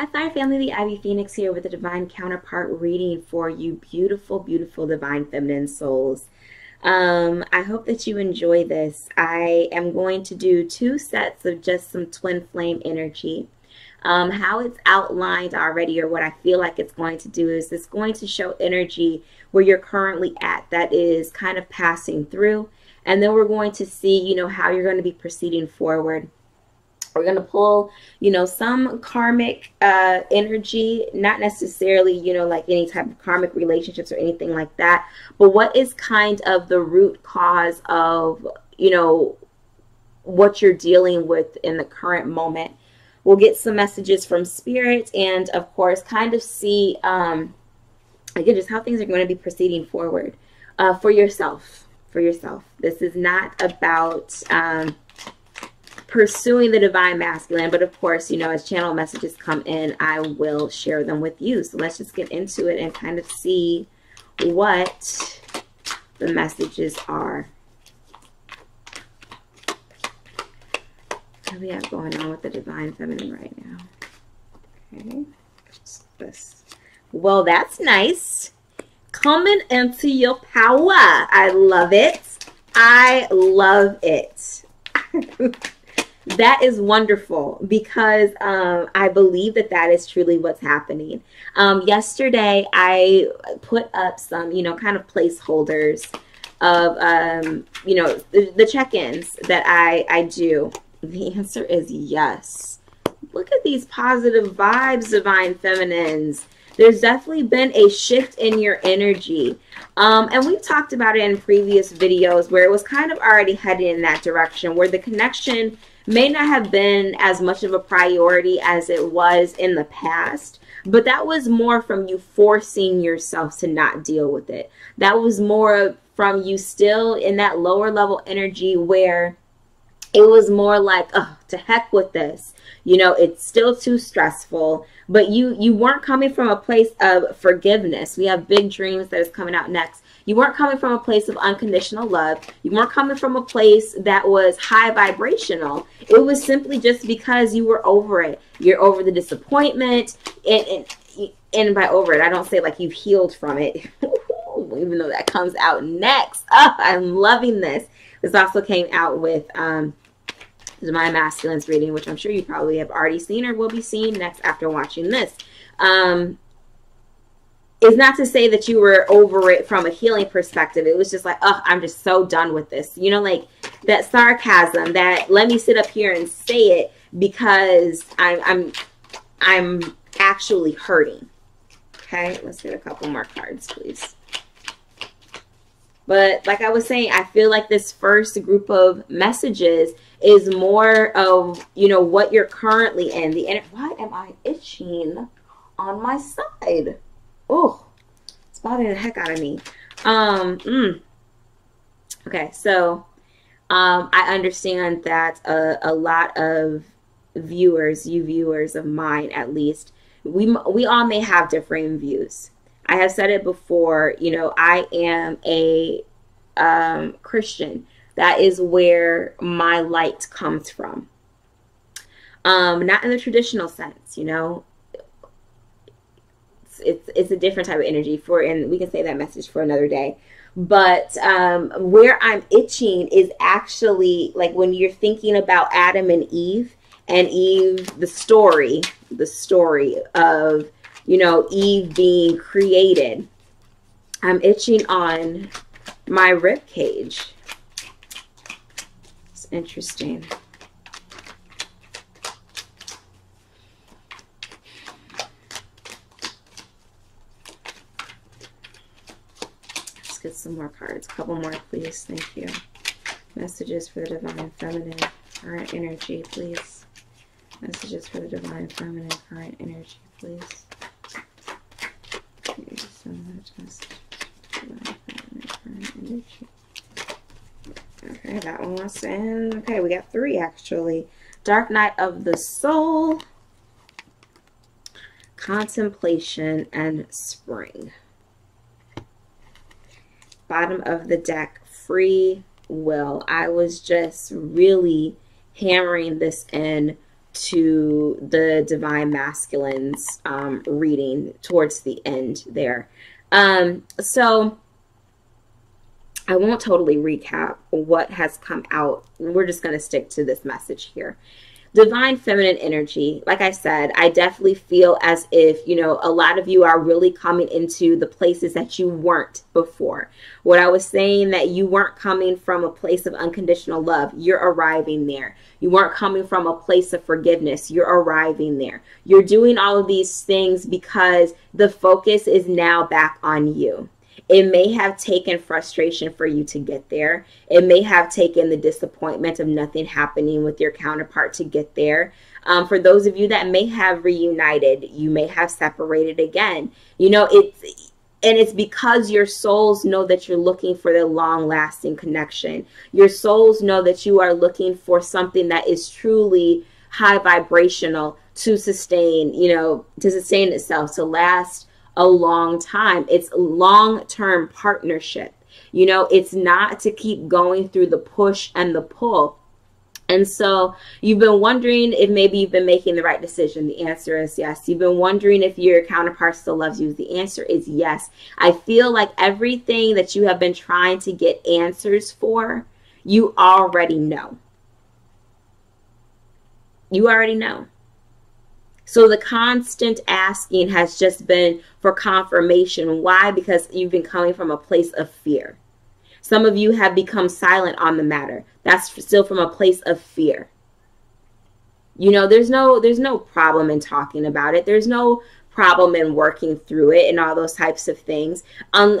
Hi, Fire Family, the Ivy Phoenix here with a Divine Counterpart reading for you beautiful, beautiful Divine Feminine souls. Um, I hope that you enjoy this. I am going to do two sets of just some twin flame energy. Um, how it's outlined already or what I feel like it's going to do is it's going to show energy where you're currently at that is kind of passing through. And then we're going to see, you know, how you're going to be proceeding forward we're going to pull, you know, some karmic uh, energy, not necessarily, you know, like any type of karmic relationships or anything like that, but what is kind of the root cause of, you know, what you're dealing with in the current moment. We'll get some messages from spirit and, of course, kind of see, um, again, just how things are going to be proceeding forward uh, for yourself. For yourself. This is not about. Um, pursuing the divine masculine. But of course, you know, as channel messages come in, I will share them with you. So let's just get into it and kind of see what the messages are. What do we have going on with the divine feminine right now? Okay. This. Well, that's nice. Coming into your power. I love it. I love it. that is wonderful because um, I believe that that is truly what's happening. Um, yesterday, I put up some, you know, kind of placeholders of, um, you know, the, the check-ins that I, I do. The answer is yes. Look at these positive vibes, Divine Feminines. There's definitely been a shift in your energy. Um, and we've talked about it in previous videos where it was kind of already headed in that direction, where the connection may not have been as much of a priority as it was in the past. But that was more from you forcing yourself to not deal with it. That was more from you still in that lower level energy where it was more like, oh, to heck with this. You know, it's still too stressful. But you you weren't coming from a place of forgiveness. We have big dreams that is coming out next. You weren't coming from a place of unconditional love. You weren't coming from a place that was high vibrational. It was simply just because you were over it. You're over the disappointment. And, and, and by over it, I don't say like you've healed from it, even though that comes out next. Oh, I'm loving this. This also came out with um, my masculine's reading, which I'm sure you probably have already seen or will be seeing next after watching this. Um, is not to say that you were over it from a healing perspective. It was just like, oh, I'm just so done with this. You know, like that sarcasm that let me sit up here and say it because I'm I'm I'm actually hurting. Okay, let's get a couple more cards, please. But like I was saying, I feel like this first group of messages is more of, you know, what you're currently in. The why am I itching on my side? Oh, it's bothering the heck out of me. Um, mm. Okay, so um, I understand that a, a lot of viewers, you viewers of mine at least, we we all may have differing views. I have said it before, you know, I am a um, Christian. That is where my light comes from. Um, not in the traditional sense, you know it's it's a different type of energy for and we can say that message for another day. But um, where i'm itching is actually like when you're thinking about adam and eve and eve the story the story of you know eve being created i'm itching on my rib cage. It's interesting get some more cards. A couple more, please. Thank you. Messages for the Divine Feminine. Current energy, please. Messages for the Divine Feminine. Current energy, please. You so. Okay, that one was in. Okay, we got three actually. Dark Night of the Soul, Contemplation, and Spring bottom of the deck, free will. I was just really hammering this in to the divine masculines um, reading towards the end there. Um, so I won't totally recap what has come out. We're just going to stick to this message here divine feminine energy. Like i said i definitely feel as if you know a lot of you are really coming into the places that you weren't before. What i was saying that you weren't coming from a place of unconditional love. You're arriving there. You weren't coming from a place of forgiveness. You're arriving there. You're doing all of these things because the focus is now back on you it may have taken frustration for you to get there. It may have taken the disappointment of nothing happening with your counterpart to get there. Um, for those of you that may have reunited, you may have separated again. You know, it's and it's because your souls know that you're looking for the long lasting connection. Your souls know that you are looking for something that is truly high vibrational to sustain, you know, to sustain itself, to last a long time. It's long term partnership. You know, it's not to keep going through the push and the pull. And so you've been wondering if maybe you've been making the right decision. The answer is yes. You've been wondering if your counterpart still loves you. The answer is yes. I feel like everything that you have been trying to get answers for, you already know. You already know. So the constant asking has just been for confirmation. Why? Because you've been coming from a place of fear. Some of you have become silent on the matter. That's still from a place of fear. You know, there's no there's no problem in talking about it. There's no problem in working through it and all those types of things. Um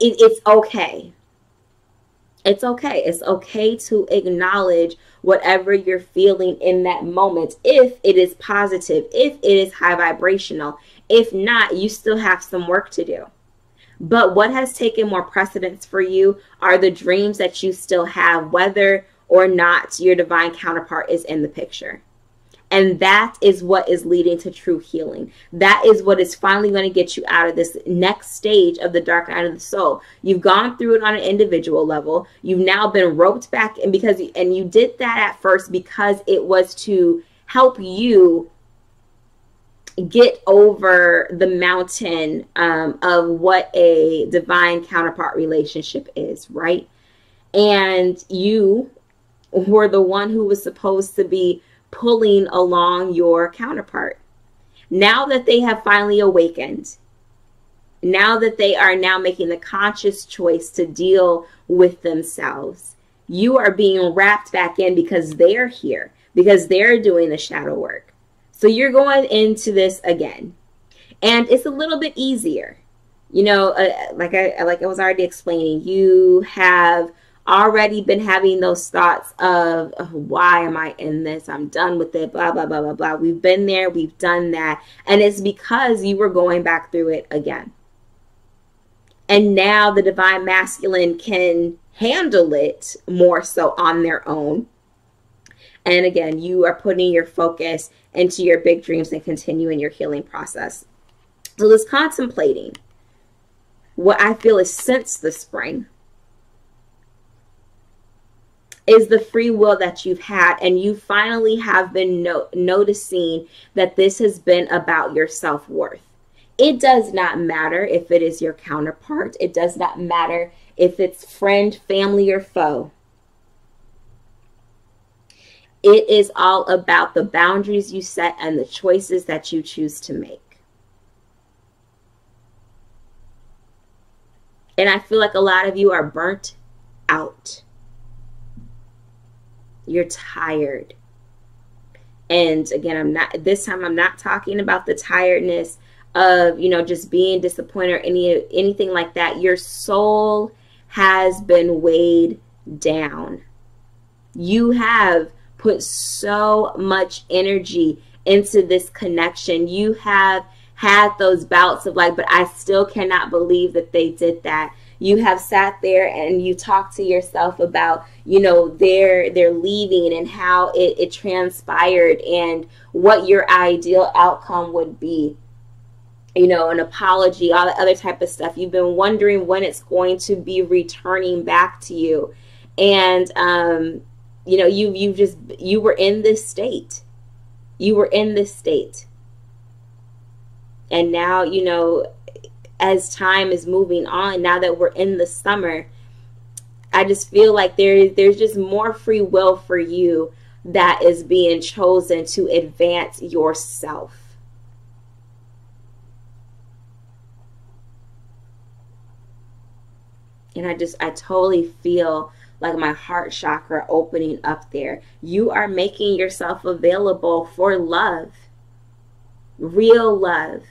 it, it's okay. It's okay. It's okay to acknowledge whatever you're feeling in that moment if it is positive, if it is high vibrational. If not, you still have some work to do. But what has taken more precedence for you are the dreams that you still have, whether or not your divine counterpart is in the picture. And that is what is leading to true healing. That is what is finally going to get you out of this next stage of the dark night of the soul. You've gone through it on an individual level. You've now been roped back and because and you did that at first because it was to help you get over the mountain um, of what a divine counterpart relationship is, right? And you were the one who was supposed to be pulling along your counterpart. Now that they have finally awakened, now that they are now making the conscious choice to deal with themselves, you are being wrapped back in because they're here, because they're doing the shadow work. So you're going into this again. And it's a little bit easier. You know, uh, like I like I was already explaining, you have already been having those thoughts of why am I in this? I'm done with it, blah, blah, blah, blah, blah. We've been there, we've done that. And it's because you were going back through it again. And now the divine masculine can handle it more so on their own. And again, you are putting your focus into your big dreams and continuing your healing process. So, this contemplating what I feel is since the spring is the free will that you've had and you finally have been no- noticing that this has been about your self-worth. It does not matter if it is your counterpart. It does not matter if it's friend family or foe. It is all about the boundaries you set and the choices that you choose to make. And i feel like a lot of you are burnt out you're tired. And again, I'm not this time I'm not talking about the tiredness of, you know, just being disappointed or any anything like that. Your soul has been weighed down. You have put so much energy into this connection. You have had those bouts of like, but I still cannot believe that they did that you have sat there and you talked to yourself about you know their their leaving and how it, it transpired and what your ideal outcome would be you know an apology all the other type of stuff you've been wondering when it's going to be returning back to you and um you know, you you just you were in this state. You were in this state. And now, you know, as time is moving on, now that we're in the summer, I just feel like there there's just more free will for you that is being chosen to advance yourself. And I just I totally feel like my heart chakra opening up there. You are making yourself available for love, real love,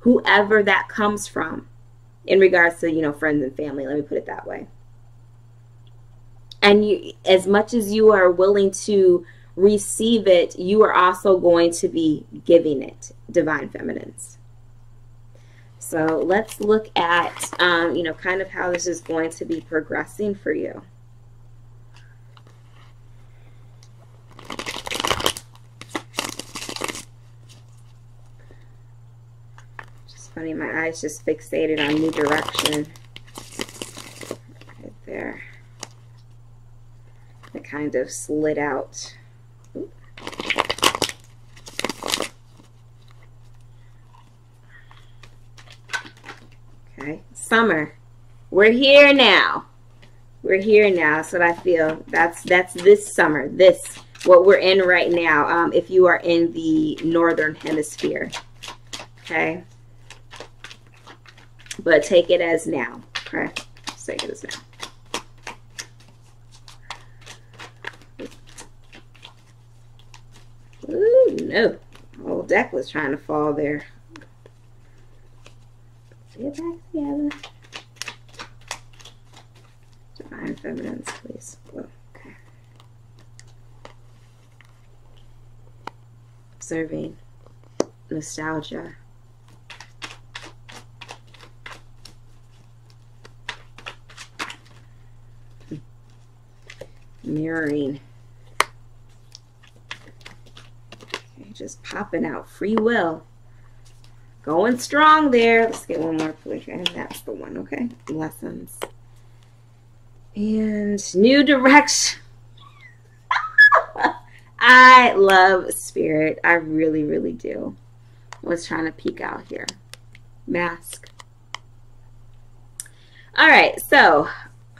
whoever that comes from, in regards to, you know, friends and family. Let me put it that way. And you, as much as you are willing to receive it, you are also going to be giving it, divine feminines. So let's look at, um, you know, kind of how this is going to be progressing for you. Just funny, my eyes just fixated on new direction. Right there. It kind of slid out. Okay, summer. We're here now. We're here now. So I feel that's that's this summer. This what we're in right now. Um, if you are in the northern hemisphere, okay. But take it as now. Okay, take it as now. Ooh, no. Whole deck was trying to fall there. Get back together. Divine feminines, please. okay. Observing nostalgia. Mirroring. Okay, just popping out free will. Going strong there. Let's get one more, please. And that's the one, okay? Lessons. And new direction. I love spirit. I really, really do. Was trying to peek out here. Mask. All right, so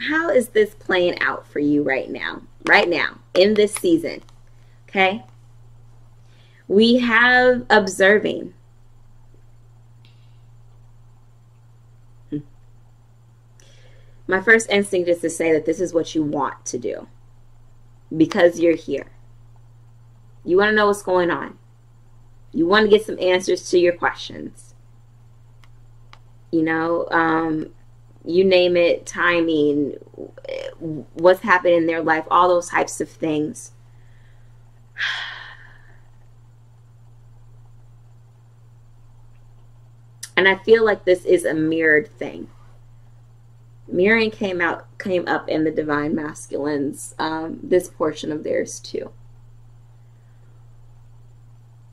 how is this playing out for you right now? Right now, in this season, okay? We have observing. my first instinct is to say that this is what you want to do because you're here. You want to know what's going on. You want to get some answers to your questions. You know, um, you name it, timing, what's happening in their life, all those types of things. And I feel like this is a mirrored thing. Mirroring came out came up in the divine masculines, um, this portion of theirs too.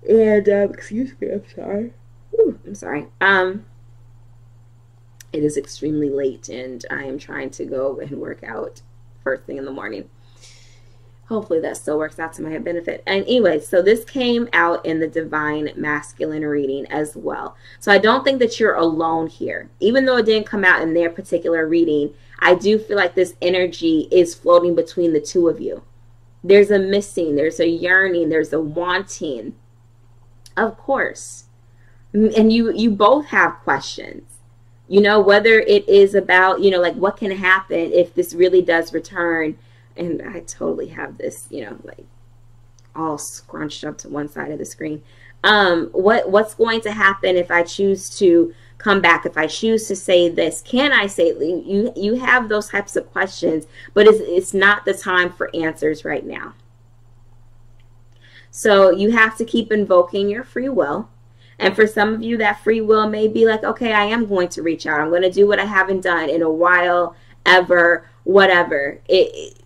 And um, excuse me, I'm sorry. Ooh, I'm sorry. Um, it is extremely late, and I am trying to go and work out first thing in the morning hopefully that still works out to my benefit. And anyway, so this came out in the divine masculine reading as well. So I don't think that you're alone here. Even though it didn't come out in their particular reading, I do feel like this energy is floating between the two of you. There's a missing, there's a yearning, there's a wanting. Of course. And you you both have questions. You know, whether it is about, you know, like what can happen if this really does return and I totally have this, you know, like all scrunched up to one side of the screen. Um, what what's going to happen if I choose to come back? If I choose to say this, can I say you? You have those types of questions, but it's it's not the time for answers right now. So you have to keep invoking your free will. And for some of you, that free will may be like, okay, I am going to reach out. I'm going to do what I haven't done in a while, ever, whatever. It,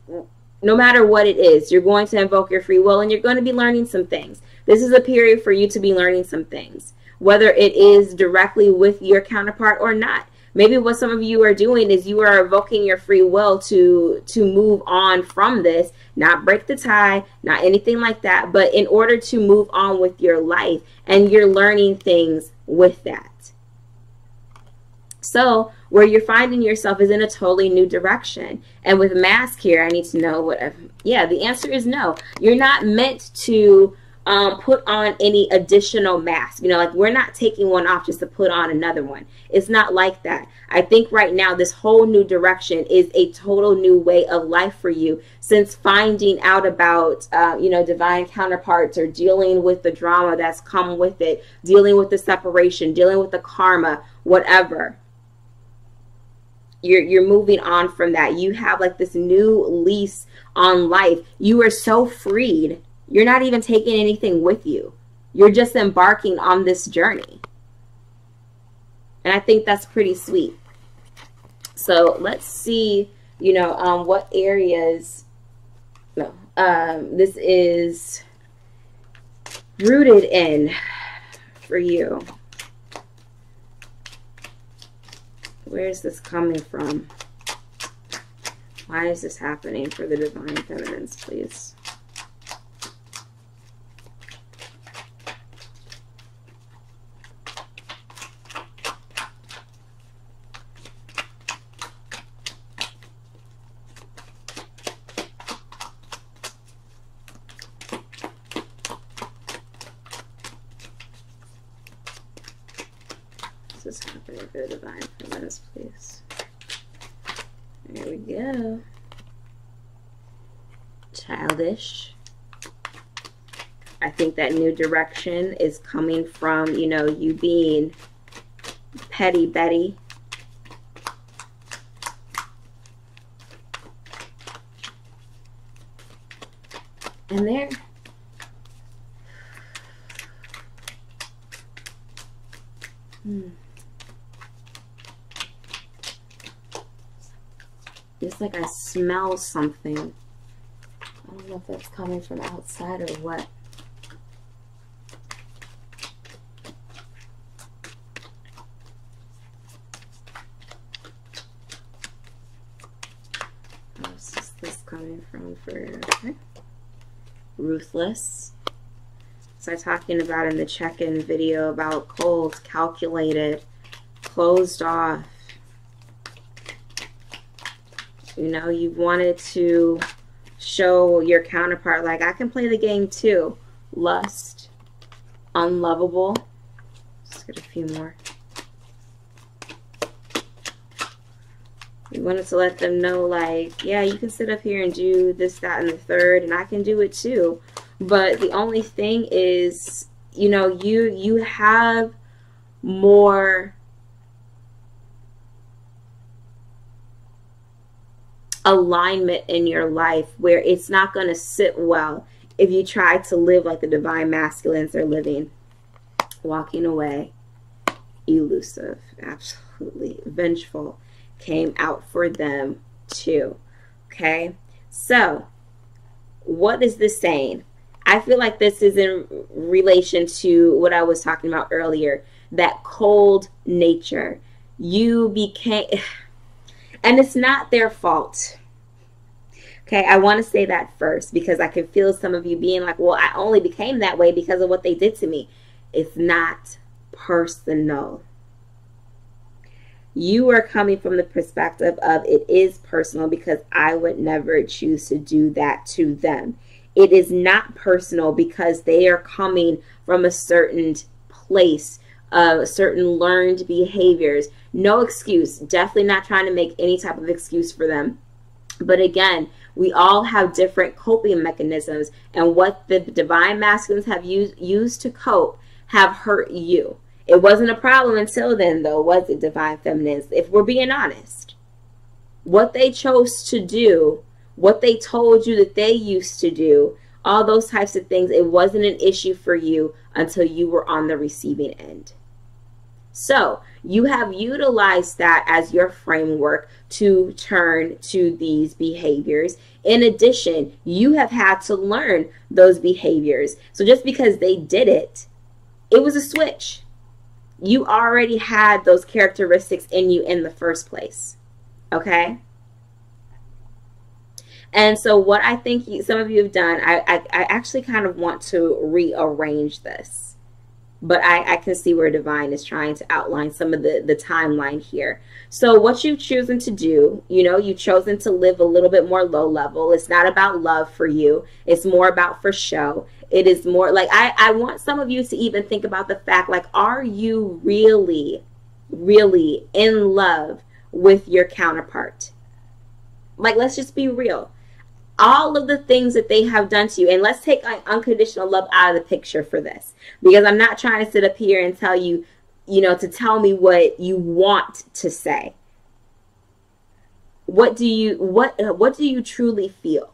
no matter what it is, you're going to invoke your free will and you're going to be learning some things. This is a period for you to be learning some things, whether it is directly with your counterpart or not. Maybe what some of you are doing is you are evoking your free will to to move on from this not break the tie not anything like that but in order to move on with your life and you're learning things with that. So where you're finding yourself is in a totally new direction. And with mask here i need to know what yeah the answer is no. You're not meant to um, put on any additional mask. You know, like we're not taking one off just to put on another one. It's not like that. I think right now this whole new direction is a total new way of life for you since finding out about, uh, you know, divine counterparts or dealing with the drama that's come with it, dealing with the separation, dealing with the karma, whatever. You're, you're moving on from that. You have like this new lease on life. You are so freed you're not even taking anything with you. You're just embarking on this journey. And I think that's pretty sweet. So let's see, you know, um, what areas, no, um, this is rooted in for you. Where is this coming from? Why is this happening for the Divine Feminines, please? childish. I think that new direction is coming from, you know, you being petty Betty. And there. Hmm. It's like I smell something. I don't know if that's coming from outside or what. Where's is this coming from for ruthless? So I talking about in the check-in video about cold, calculated, closed off. You know, you wanted to show your counterpart like I can play the game too. Lust, unlovable. Let's get a few more. We wanted to let them know like, yeah, you can sit up here and do this, that, and the third, and I can do it too. But the only thing is, you know, you you have more alignment in your life where it's not going to sit well if you try to live like the divine masculines are living. Walking away, elusive, absolutely vengeful, came out for them too. Okay, so what is this saying? I feel like this is in relation to what I was talking about earlier that cold nature. You became and it's not their fault. Okay, I want to say that first because I can feel some of you being like, well, I only became that way because of what they did to me. It's not personal. You are coming from the perspective of it is personal because I would never choose to do that to them. It is not personal because they are coming from a certain place of certain learned behaviors no excuse. Definitely not trying to make any type of excuse for them. But again, we all have different coping mechanisms, and what the divine masculines have used, used to cope have hurt you. It wasn't a problem until then, though, was it, divine feminines? If we're being honest, what they chose to do, what they told you that they used to do, all those types of things, it wasn't an issue for you until you were on the receiving end. So you have utilized that as your framework to turn to these behaviors. In addition, you have had to learn those behaviors. So just because they did it, it was a switch. You already had those characteristics in you in the first place. Okay? And so what I think you, some of you have done, I, I, I actually kind of want to rearrange this but I, I can see where divine is trying to outline some of the, the timeline here. So what you've chosen to do, you know, you've chosen to live a little bit more low level. It's not about love for you. It's more about for show. It is more like I, I want some of you to even think about the fact like, are you really, really in love with your counterpart? Like, let's just be real all of the things that they have done to you. And let's take unconditional love out of the picture for this because I'm not trying to sit up here and tell you, you know, to tell me what you want to say. What do you what what do you truly feel?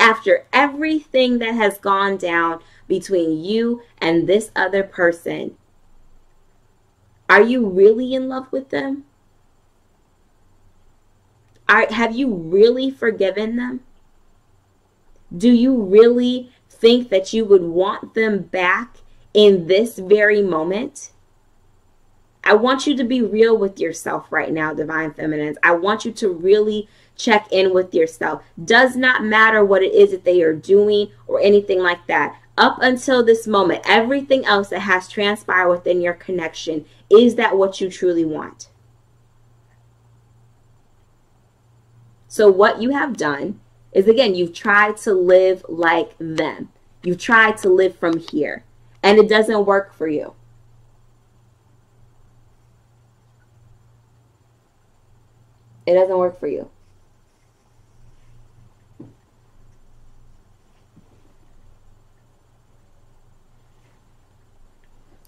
After everything that has gone down between you and this other person, are you really in love with them? Are, have you really forgiven them? Do you really think that you would want them back in this very moment? I want you to be real with yourself right now, Divine Feminines. I want you to really check in with yourself. Does not matter what it is that they are doing or anything like that. Up until this moment, everything else that has transpired within your connection, is that what you truly want? So, what you have done is again, you've tried to live like them. You've tried to live from here, and it doesn't work for you. It doesn't work for you.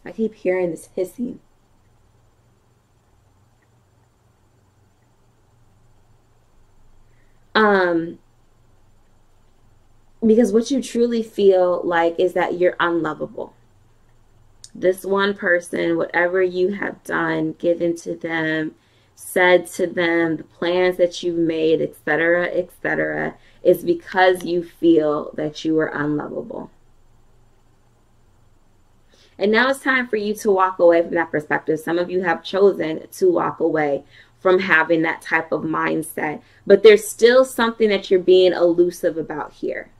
I keep hearing this hissing. Um, because what you truly feel like is that you're unlovable. This one person, whatever you have done, given to them, said to them, the plans that you've made, etc., etc., is because you feel that you are unlovable. And now it's time for you to walk away from that perspective. Some of you have chosen to walk away from having that type of mindset, but there's still something that you're being elusive about here.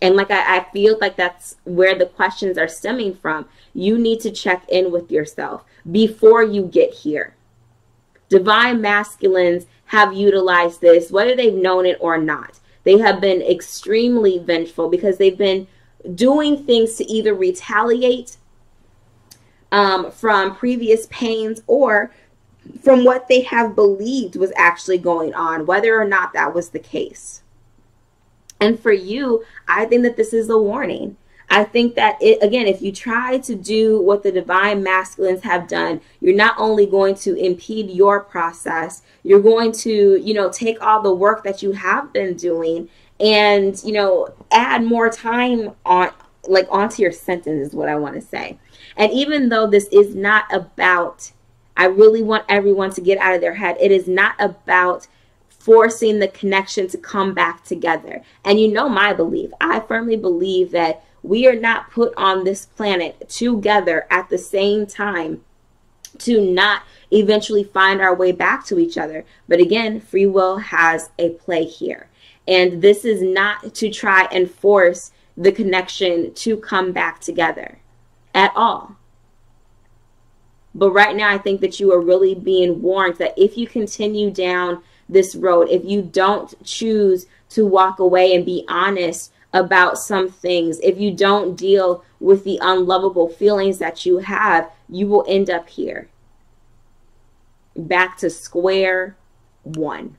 And like I, I feel like that's where the questions are stemming from. You need to check in with yourself before you get here. Divine masculines have utilized this, whether they've known it or not. They have been extremely vengeful because they've been doing things to either retaliate um, from previous pains or from what they have believed was actually going on, whether or not that was the case. And for you, I think that this is a warning. I think that it again, if you try to do what the divine masculines have done, you're not only going to impede your process, you're going to, you know, take all the work that you have been doing and, you know, add more time on like onto your sentence is what I want to say. And even though this is not about I really want everyone to get out of their head. It is not about forcing the connection to come back together. And you know my belief. I firmly believe that we are not put on this planet together at the same time to not eventually find our way back to each other. But again, free will has a play here. And this is not to try and force the connection to come back together at all. But right now, I think that you are really being warned that if you continue down this road, if you don't choose to walk away and be honest about some things, if you don't deal with the unlovable feelings that you have, you will end up here. Back to square one.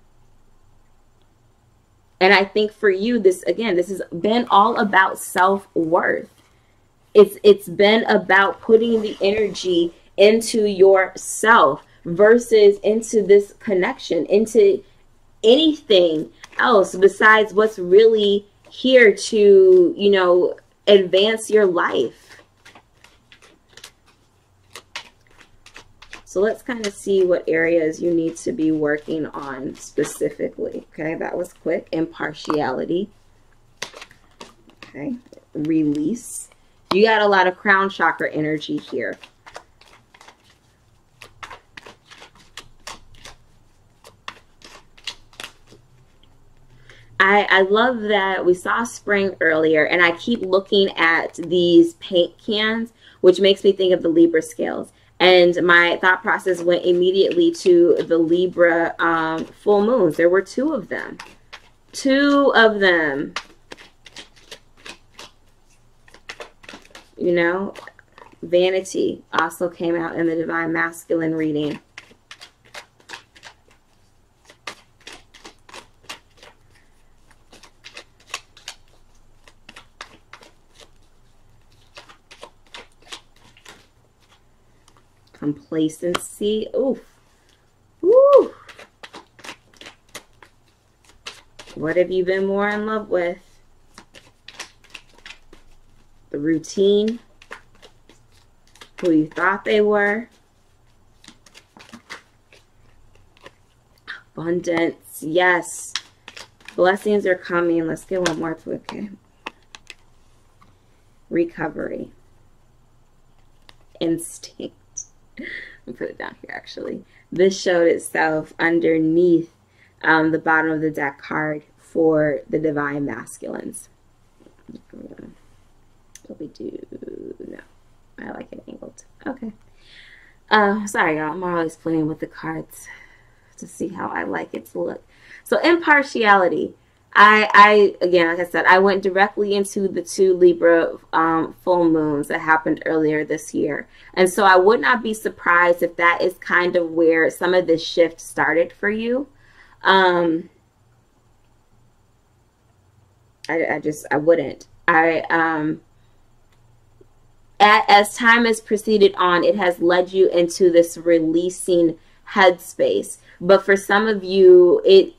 And I think for you, this again, this has been all about self-worth. It's it's been about putting the energy into yourself versus into this connection, into anything else besides what's really here to, you know, advance your life. So let's kind of see what areas you need to be working on specifically. Okay, that was quick. Impartiality. Okay, release. You got a lot of crown chakra energy here. I, I love that we saw spring earlier, and I keep looking at these paint cans, which makes me think of the Libra scales. And my thought process went immediately to the Libra um, full moons. There were two of them. Two of them You know, vanity also came out in the Divine Masculine reading. Complacency. Oof. Ooh. What have you been more in love with? The routine? Who you thought they were? Abundance. Yes. Blessings are coming. Let's get one more okay? Recovery. Instinct. I'll put it down here actually. This showed itself underneath um, the bottom of the deck card for the divine masculines. We do? No, I like it angled. Okay. Uh, sorry, y'all. I'm always playing with the cards to see how I like it to look. So impartiality. I, I again, like I said, I went directly into the two Libra um, full moons that happened earlier this year, and so I would not be surprised if that is kind of where some of this shift started for you. Um, I, I just I wouldn't. I um, as time has proceeded on, it has led you into this releasing headspace. But for some of you, it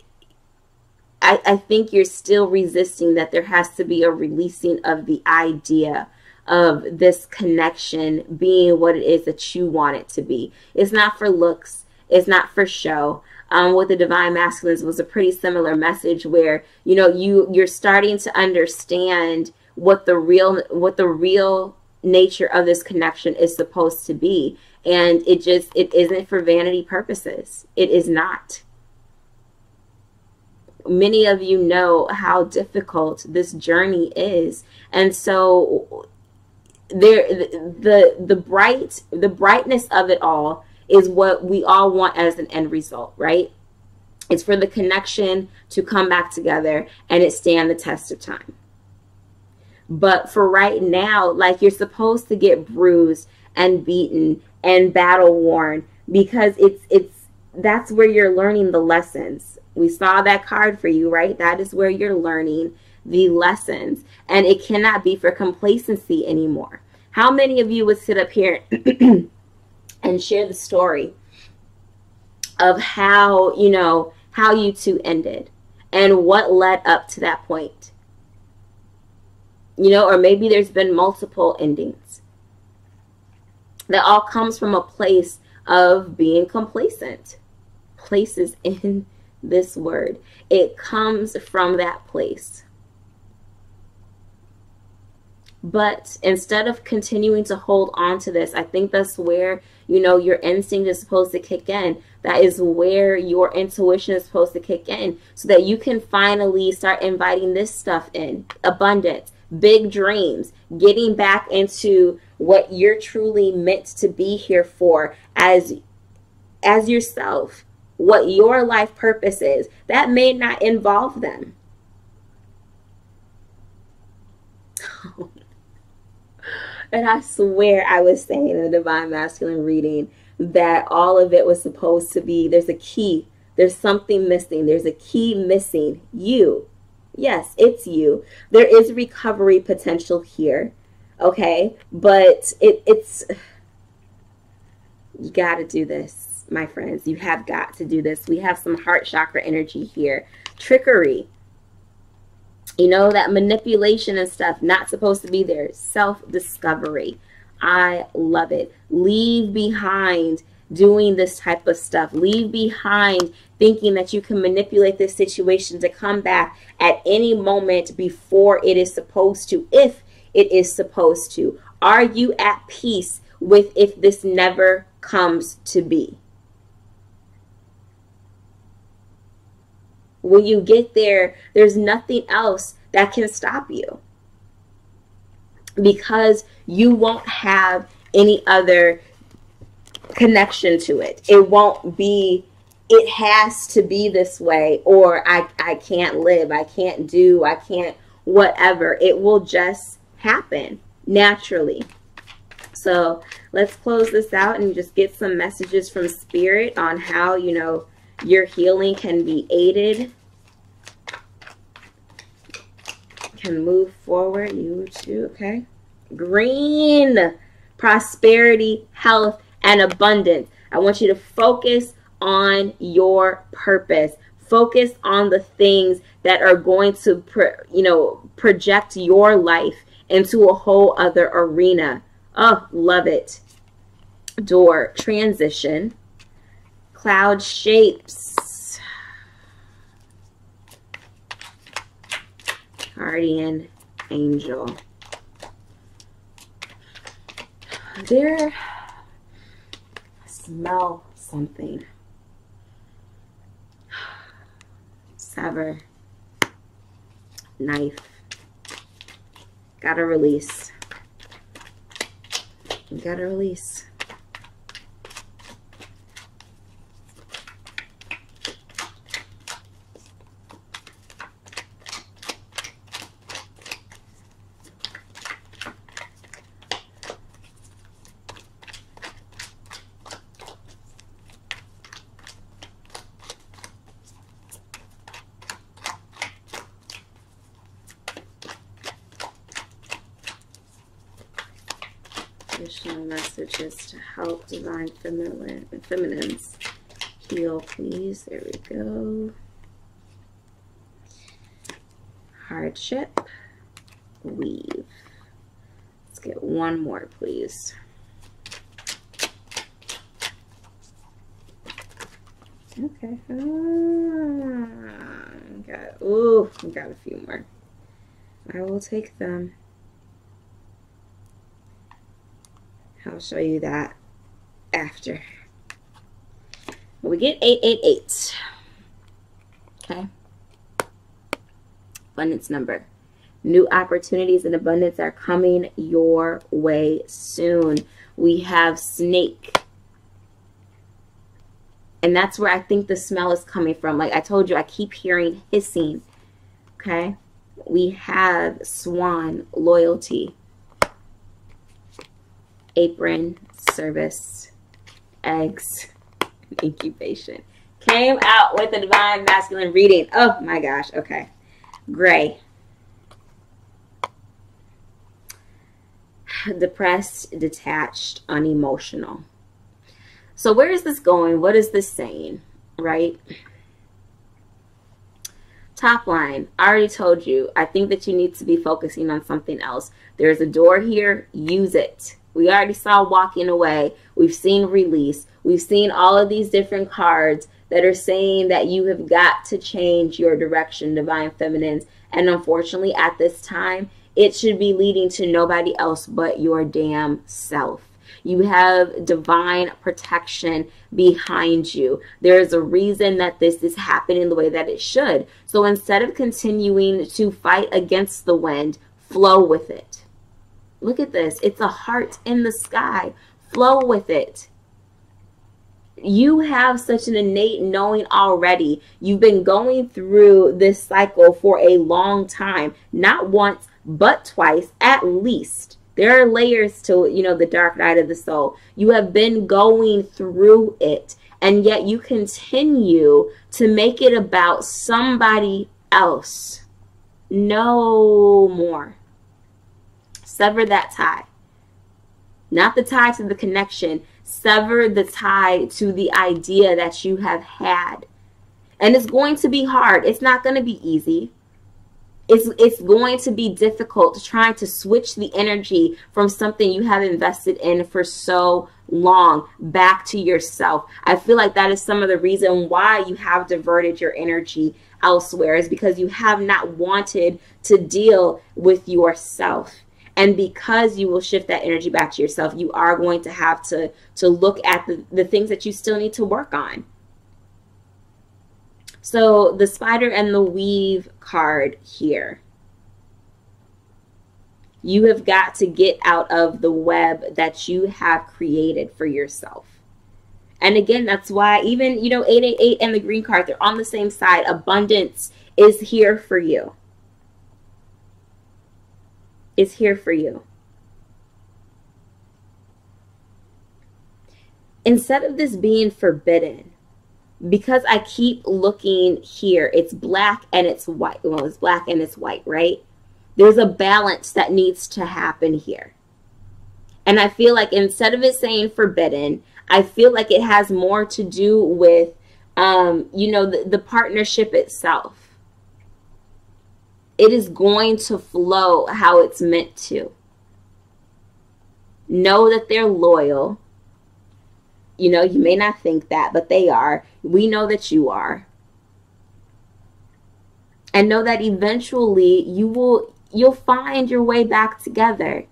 I, I think you're still resisting that there has to be a releasing of the idea of this connection being what it is that you want it to be. It's not for looks, it's not for show. Um, with the divine masculines was a pretty similar message where you know you you're starting to understand what the real what the real nature of this connection is supposed to be. And it just it isn't for vanity purposes. It is not. Many of you know how difficult this journey is. And so there the the bright the brightness of it all is what we all want as an end result right? It's for the connection to come back together and it stand the test of time but for right now like you're supposed to get bruised and beaten and battle worn because it's it's that's where you're learning the lessons we saw that card for you, right? That is where you're learning the lessons. And it cannot be for complacency anymore. How many of you would sit up here and share the story of how, you know, how you two ended and what led up to that point? You know, or maybe there's been multiple endings. That all comes from a place of being complacent. Places in this word. It comes from that place. But instead of continuing to hold on to this, I think that's where, you know, your instinct is supposed to kick in. That is where your intuition is supposed to kick in so that you can finally start inviting this stuff in. Abundance, big dreams, getting back into what you're truly meant to be here for as as yourself what your life purpose is. That may not involve them. and I swear I was saying in the Divine Masculine reading that all of it was supposed to be there's a key, there's something missing, there's a key missing. You. Yes, it's you. There is recovery potential here. Okay? But it it's you got to do this my friends. You have got to do this. We have some heart chakra energy here. Trickery. You know, that manipulation and stuff, not supposed to be there. Self-discovery. I love it. Leave behind doing this type of stuff. Leave behind thinking that you can manipulate this situation to come back at any moment before it is supposed to, if it is supposed to. Are you at peace with if this never comes to be? When you get there, there's nothing else that can stop you because you won't have any other connection to it. It won't be it has to be this way or I I can't live, I can't do, I can't whatever. It will just happen naturally. So, let's close this out and just get some messages from spirit on how, you know, your healing can be aided can move forward. You too, okay? Green, prosperity, health, and abundance. I want you to focus on your purpose. Focus on the things that are going to, pro, you know, project your life into a whole other arena. Oh, love it. Door, transition, cloud shapes, guardian angel. There, smell something. Sever. Knife. Gotta release. Gotta release. Messages to help divine feminine feminines heal, please. There we go. Hardship, weave. Let's get one more, please. Okay. Ah, got, ooh, got a few more. I will take them. I'll show you that after. We get 888. Okay. Abundance number. New opportunities and abundance are coming your way soon. We have snake. And that's where I think the smell is coming from. Like I told you, I keep hearing hissing. Okay. We have swan, loyalty apron, service, eggs, incubation. Came out with a divine masculine reading. Oh my gosh. Okay. Gray. Depressed, detached, unemotional. So where is this going? What is this saying? Right? Top line, I already told you. I think that you need to be focusing on something else. There's a door here. Use it. We already saw walking away. We've seen release. We've seen all of these different cards that are saying that you have got to change your direction, divine feminines. And unfortunately, at this time, it should be leading to nobody else but your damn self. You have divine protection behind you. There is a reason that this is happening the way that it should. So instead of continuing to fight against the wind, flow with it. Look at this. It's a heart in the sky. Flow with it. You have such an innate knowing already. You've been going through this cycle for a long time, not once, but twice at least. There are layers to, you know, the dark night of the soul. You have been going through it, and yet you continue to make it about somebody else. No more. Sever that tie. Not the tie to the connection. Sever the tie to the idea that you have had. And it's going to be hard. It's not going to be easy. It's, it's going to be difficult trying to switch the energy from something you have invested in for so long back to yourself. I feel like that is some of the reason why you have diverted your energy elsewhere is because you have not wanted to deal with yourself and because you will shift that energy back to yourself you are going to have to to look at the, the things that you still need to work on So the spider and the weave card here. You have got to get out of the web that you have created for yourself. And again, that's why even, you know, 888 and the green card, they're on the same side. Abundance is here for you. Is here for you. Instead of this being forbidden, because I keep looking here, it's black and it's white. Well, it's black and it's white, right? There's a balance that needs to happen here. And I feel like instead of it saying forbidden, I feel like it has more to do with, um, you know, the, the partnership itself. It is going to flow how it's meant to. Know that they're loyal. You know, you may not think that, but they are. We know that you are. And know that eventually you will you'll find your way back together.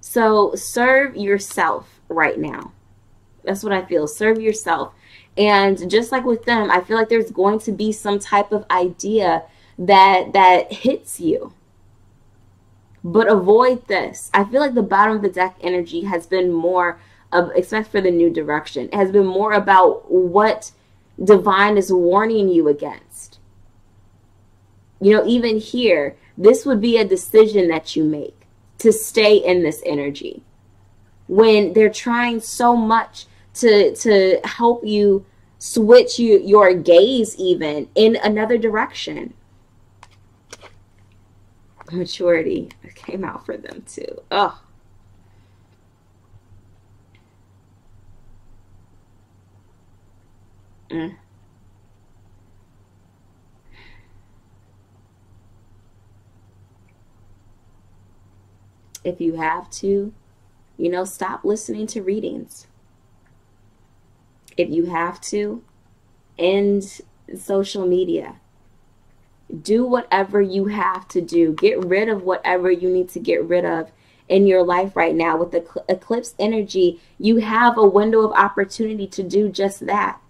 So serve yourself right now. That's what I feel. Serve yourself. And just like with them, I feel like there's going to be some type of idea that that hits you. But avoid this. I feel like the bottom of the deck energy has been more of, except for the new direction, it has been more about what divine is warning you against. You know, even here, this would be a decision that you make to stay in this energy when they're trying so much to to help you switch you your gaze even in another direction. Maturity. Came out for them too. Oh if you have to, you know, stop listening to readings. If you have to, end social media. Do whatever you have to do. Get rid of whatever you need to get rid of in your life right now. With the eclipse energy, you have a window of opportunity to do just that.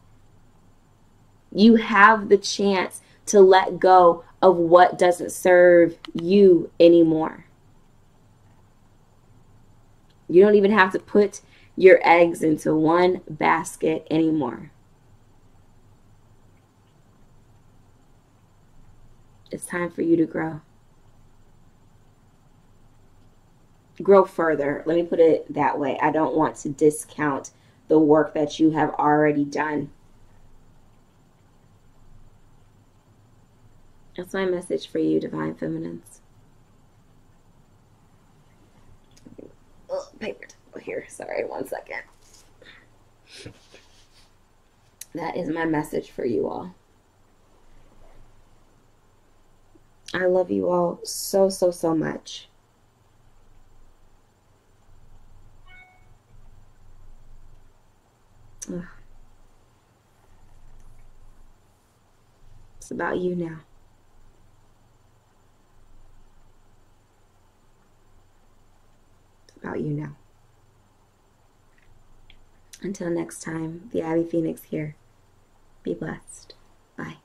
You have the chance to let go of what doesn't serve you anymore. You don't even have to put your eggs into one basket anymore. It's time for you to grow. Grow further. Let me put it that way. I don't want to discount the work that you have already done. That's my message for you, Divine Feminines. paper here. Sorry, one second. That is my message for you all. I love you all so, so, so much. Ugh. It's about you now. about you now. Until next time, the Ivy Phoenix here. Be blessed. Bye.